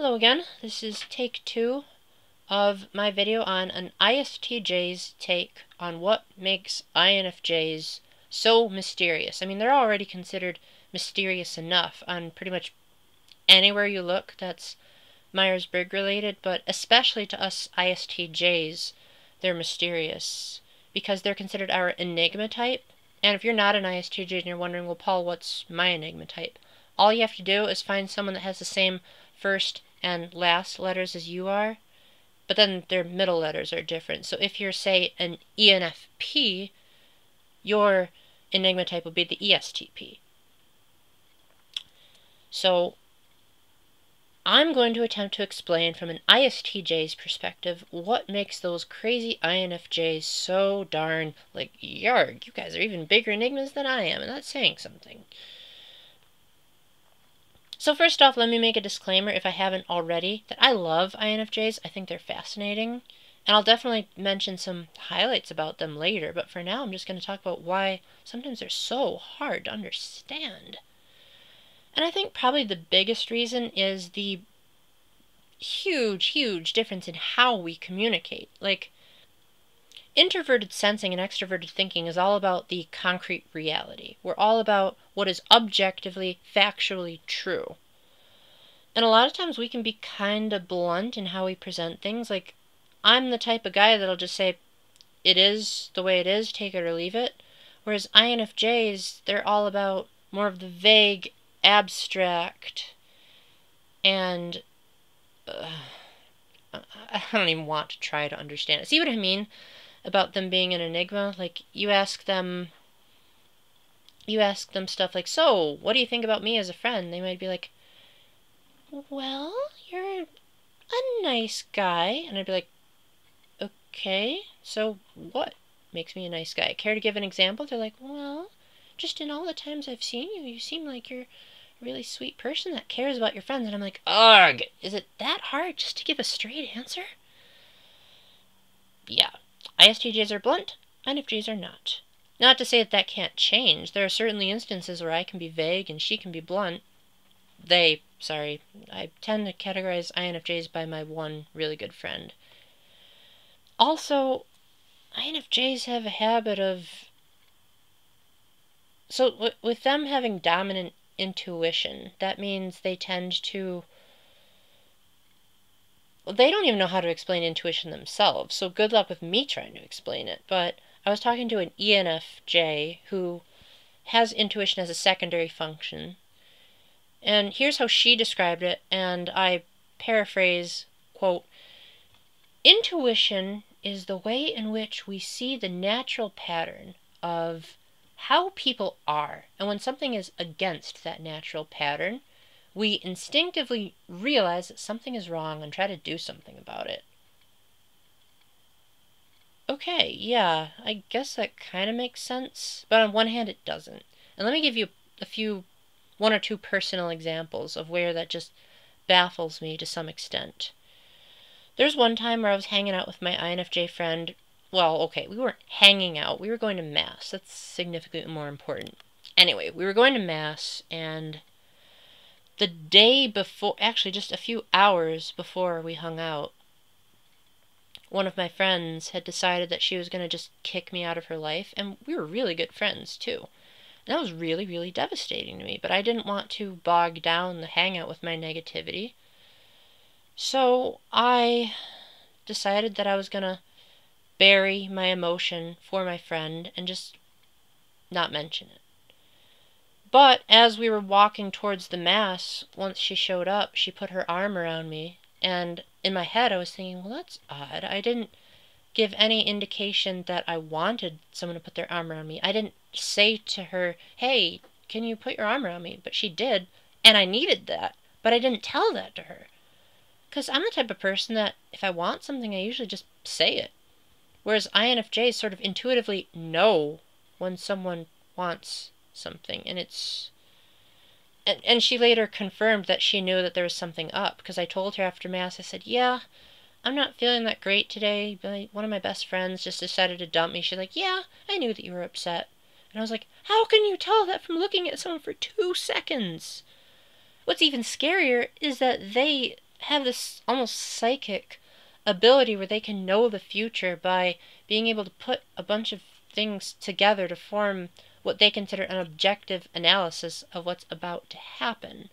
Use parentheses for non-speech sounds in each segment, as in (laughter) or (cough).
Hello again, this is take two of my video on an ISTJ's take on what makes INFJs so mysterious. I mean, they're already considered mysterious enough on pretty much anywhere you look that's Myers-Briggs related, but especially to us ISTJs, they're mysterious because they're considered our enigma type. And if you're not an ISTJ and you're wondering, well, Paul, what's my enigma type? All you have to do is find someone that has the same first and last letters as you are, but then their middle letters are different. So if you're, say, an ENFP, your enigma type will be the ESTP. So I'm going to attempt to explain from an ISTJ's perspective what makes those crazy INFJs so darn like, yarg, you guys are even bigger enigmas than I am, and that's saying something. So first off, let me make a disclaimer, if I haven't already, that I love INFJs. I think they're fascinating. And I'll definitely mention some highlights about them later, but for now I'm just going to talk about why sometimes they're so hard to understand. And I think probably the biggest reason is the huge, huge difference in how we communicate. Like, Introverted sensing and extroverted thinking is all about the concrete reality. We're all about what is objectively, factually true. And a lot of times we can be kind of blunt in how we present things. Like, I'm the type of guy that'll just say, it is the way it is, take it or leave it. Whereas INFJs, they're all about more of the vague, abstract, and uh, I don't even want to try to understand it. See what I mean? About them being an enigma. Like you ask them you ask them stuff like, "So, what do you think about me as a friend?" They might be like, "Well, you're a nice guy." And I'd be like, "Okay, so what makes me a nice guy?" Care to give an example? They're like, "Well, just in all the times I've seen you, you seem like you're a really sweet person that cares about your friends." And I'm like, "Ugh, is it that hard just to give a straight answer?" Yeah, ISTJs are blunt, INFJs are not. Not to say that that can't change. There are certainly instances where I can be vague and she can be blunt. They, sorry, I tend to categorize INFJs by my one really good friend. Also, INFJs have a habit of. So, with them having dominant intuition, that means they tend to they don't even know how to explain intuition themselves, so good luck with me trying to explain it. But I was talking to an ENFJ who has intuition as a secondary function. And here's how she described it, and I paraphrase, quote, Intuition is the way in which we see the natural pattern of how people are. And when something is against that natural pattern, we instinctively realize that something is wrong and try to do something about it. Okay, yeah, I guess that kind of makes sense, but on one hand it doesn't. And let me give you a few, one or two personal examples of where that just baffles me to some extent. There's one time where I was hanging out with my INFJ friend. Well, okay, we weren't hanging out, we were going to Mass. That's significantly more important. Anyway, we were going to Mass, and the day before, actually just a few hours before we hung out, one of my friends had decided that she was going to just kick me out of her life, and we were really good friends too. And that was really, really devastating to me, but I didn't want to bog down the hangout with my negativity. So I decided that I was going to bury my emotion for my friend and just not mention it. But as we were walking towards the Mass, once she showed up, she put her arm around me. And in my head, I was thinking, well, that's odd. I didn't give any indication that I wanted someone to put their arm around me. I didn't say to her, hey, can you put your arm around me? But she did. And I needed that. But I didn't tell that to her. Because I'm the type of person that if I want something, I usually just say it. Whereas INFJs sort of intuitively know when someone wants something and it's and, and she later confirmed that she knew that there was something up because I told her after mass I said yeah I'm not feeling that great today but one of my best friends just decided to dump me. She's like yeah I knew that you were upset. And I was like how can you tell that from looking at someone for two seconds? What's even scarier is that they have this almost psychic ability where they can know the future by being able to put a bunch of things together to form what they consider an objective analysis of what's about to happen.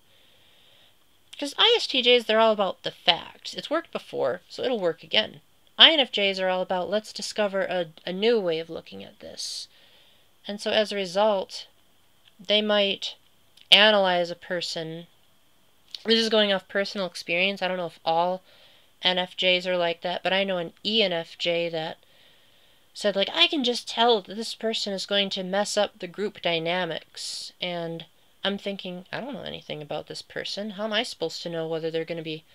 Because ISTJs, they're all about the facts. It's worked before, so it'll work again. INFJs are all about let's discover a, a new way of looking at this. And so as a result, they might analyze a person. This is going off personal experience. I don't know if all NFJs are like that, but I know an ENFJ that said, like, I can just tell that this person is going to mess up the group dynamics. And I'm thinking, I don't know anything about this person. How am I supposed to know whether they're going to be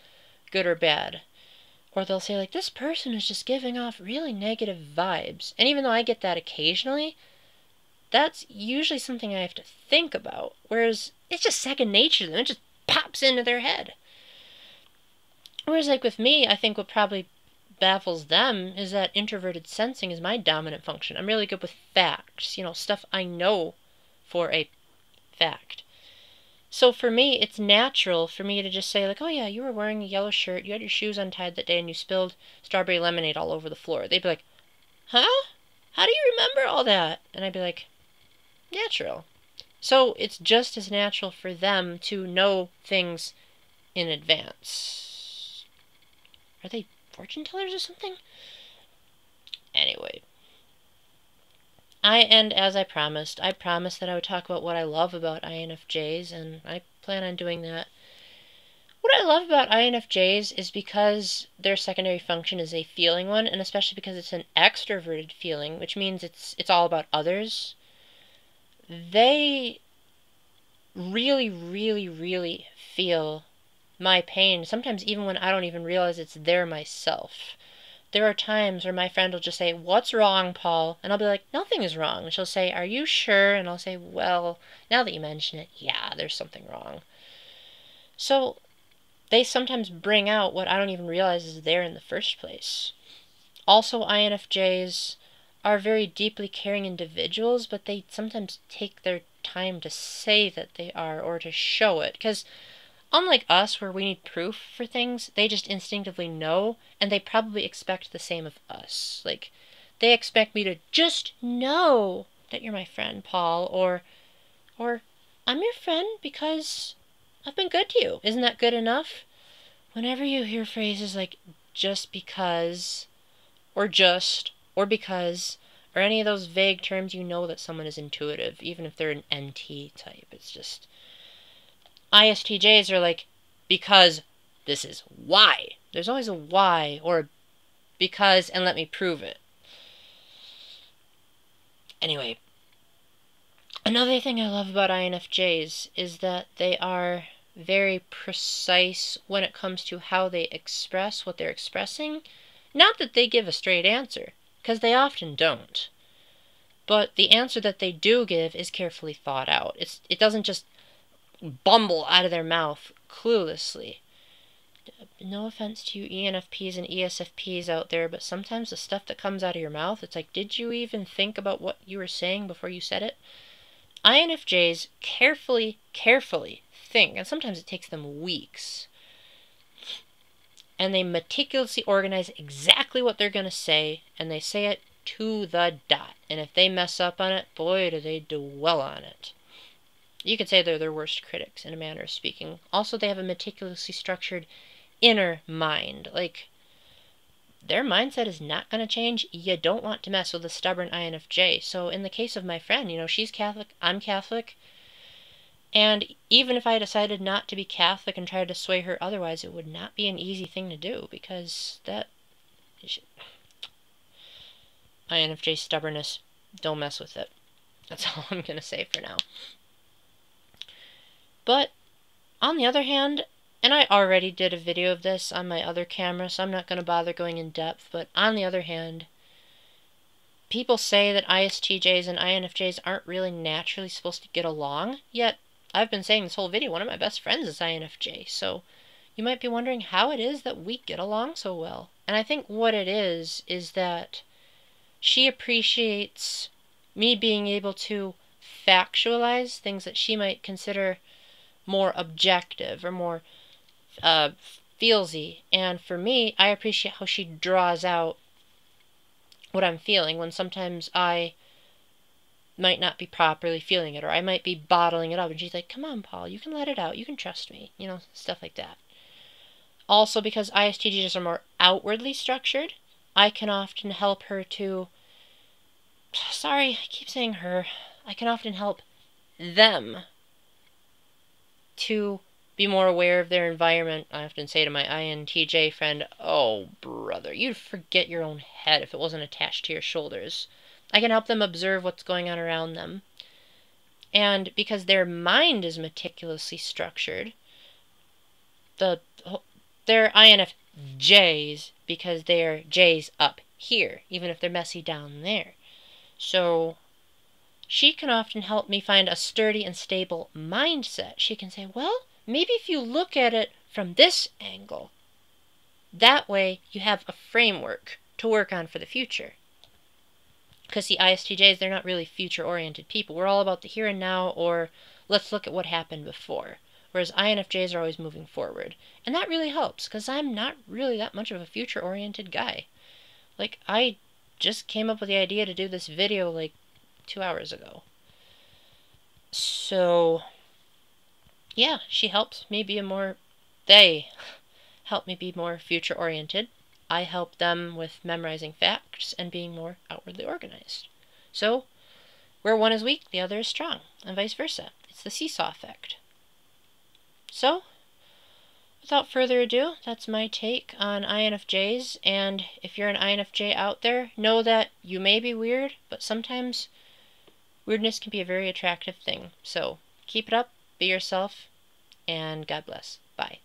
good or bad? Or they'll say, like, this person is just giving off really negative vibes. And even though I get that occasionally, that's usually something I have to think about. Whereas it's just second nature to them. It just pops into their head. Whereas, like with me, I think what probably baffles them is that introverted sensing is my dominant function. I'm really good with facts, you know, stuff I know for a fact. So for me, it's natural for me to just say, like, oh yeah, you were wearing a yellow shirt, you had your shoes untied that day, and you spilled strawberry lemonade all over the floor. They'd be like, huh? How do you remember all that? And I'd be like, natural. So it's just as natural for them to know things in advance. Are they fortune tellers or something? Anyway. I end as I promised. I promised that I would talk about what I love about INFJs, and I plan on doing that. What I love about INFJs is because their secondary function is a feeling one, and especially because it's an extroverted feeling, which means it's it's all about others they really, really, really feel my pain, sometimes even when I don't even realize it's there myself. There are times where my friend will just say, What's wrong, Paul? And I'll be like, Nothing is wrong. And she'll say, Are you sure? And I'll say, Well, now that you mention it, yeah, there's something wrong. So they sometimes bring out what I don't even realize is there in the first place. Also, INFJs are very deeply caring individuals, but they sometimes take their time to say that they are or to show it. Because unlike us, where we need proof for things, they just instinctively know, and they probably expect the same of us. Like, they expect me to just know that you're my friend, Paul, or, or, I'm your friend because I've been good to you. Isn't that good enough? Whenever you hear phrases like just because, or just, or because, or any of those vague terms, you know that someone is intuitive, even if they're an NT type. It's just. ISTJs are like, because this is why. There's always a why or a because and let me prove it. Anyway, another thing I love about INFJs is that they are very precise when it comes to how they express what they're expressing. Not that they give a straight answer because they often don't. But the answer that they do give is carefully thought out. It's it doesn't just bumble out of their mouth cluelessly. No offense to you ENFPs and ESFPs out there, but sometimes the stuff that comes out of your mouth, it's like, did you even think about what you were saying before you said it? INFJs carefully, carefully think, and sometimes it takes them weeks and they meticulously organize exactly what they're going to say, and they say it to the dot. And if they mess up on it, boy, do they dwell on it. You could say they're their worst critics, in a manner of speaking. Also, they have a meticulously structured inner mind. Like, their mindset is not going to change. You don't want to mess with a stubborn INFJ. So, in the case of my friend, you know, she's Catholic, I'm Catholic. And even if I decided not to be Catholic and tried to sway her otherwise, it would not be an easy thing to do because that. INFJ stubbornness, don't mess with it. That's (laughs) all I'm going to say for now. But on the other hand, and I already did a video of this on my other camera, so I'm not going to bother going in depth, but on the other hand, people say that ISTJs and INFJs aren't really naturally supposed to get along, yet I've been saying this whole video, one of my best friends is INFJ, so you might be wondering how it is that we get along so well. And I think what it is, is that she appreciates me being able to factualize things that she might consider more objective or more uh, feelsy. And for me, I appreciate how she draws out what I'm feeling when sometimes I might not be properly feeling it or I might be bottling it up. And she's like, come on, Paul, you can let it out. You can trust me. You know, stuff like that. Also, because ISTJs are more outwardly structured, I can often help her to. (sighs) Sorry, I keep saying her. I can often help them to be more aware of their environment. I often say to my INTJ friend, Oh, brother, you'd forget your own head if it wasn't attached to your shoulders. I can help them observe what's going on around them. And because their mind is meticulously structured, the they're INFJs because they're J's up here, even if they're messy down there. So she can often help me find a sturdy and stable mindset. She can say, well, maybe if you look at it from this angle, that way you have a framework to work on for the future. Because the ISTJs, they're not really future oriented people. We're all about the here and now, or let's look at what happened before. Whereas INFJs are always moving forward. And that really helps, because I'm not really that much of a future oriented guy. Like, I just came up with the idea to do this video like two hours ago. So, yeah, she helps me be a more, they help me be more future oriented. I help them with memorizing facts and being more outwardly organized. So, where one is weak, the other is strong, and vice versa. It's the seesaw effect. So, without further ado, that's my take on INFJs. And if you're an INFJ out there, know that you may be weird, but sometimes weirdness can be a very attractive thing. So, keep it up, be yourself, and God bless. Bye.